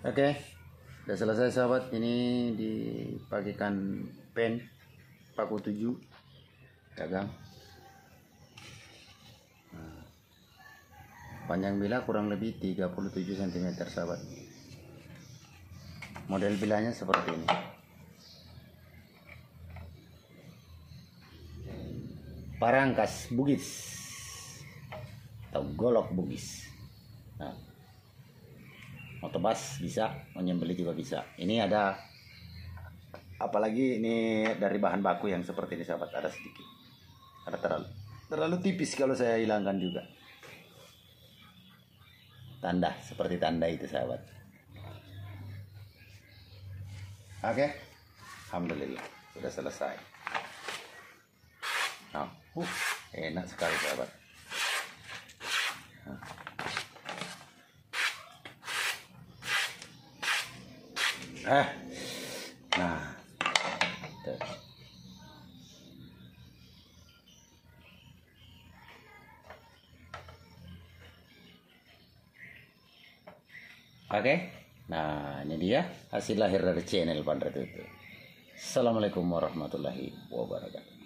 Oke, udah selesai sahabat. Ini dipakikan pen paku 7 gagang. Nah, panjang bila kurang lebih 37 cm sahabat. Model bilanya seperti ini. Parangkas Bugis atau golok Bugis. Tebas bisa. Mau nyembeli juga bisa. Ini ada apalagi ini dari bahan baku yang seperti ini sahabat. Ada sedikit. Ada terlalu terlalu tipis kalau saya hilangkan juga. Tanda seperti tanda itu sahabat. Oke. Alhamdulillah sudah selesai. Nah, uh, enak sekali sahabat eh nah tuh. Oke, nah ini dia hasil lahir dari channel Pandra itu. Assalamualaikum warahmatullahi wabarakatuh.